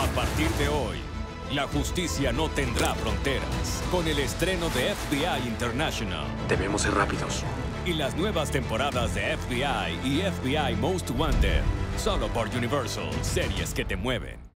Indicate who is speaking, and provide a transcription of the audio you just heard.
Speaker 1: A partir de hoy, la justicia no tendrá fronteras. Con el estreno de FBI International.
Speaker 2: Debemos ser rápidos.
Speaker 1: Y las nuevas temporadas de FBI y FBI Most Wanted. Solo por Universal, series que te mueven.